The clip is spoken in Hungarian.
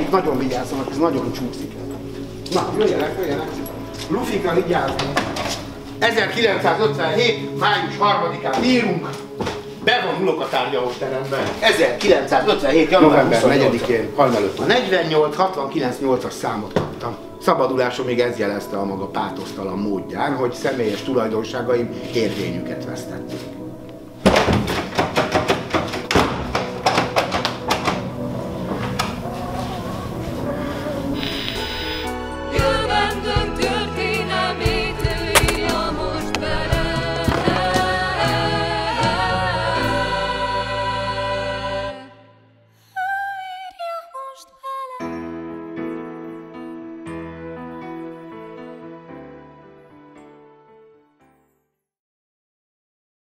Lufik nagyon vigyázzanak, ez nagyon csúszik. Na, jöjjenek, jöjjenek. Lufika vigyázni. 1957. május 3-án írunk. Bevonulok a tárgyalóterembe. 1957. január 24-én hajnal 48, 69, 8-as számot kaptam. Szabadulásom még ez jelezte a maga pátosztalan módján, hogy személyes tulajdonságaim érvényüket vesztették.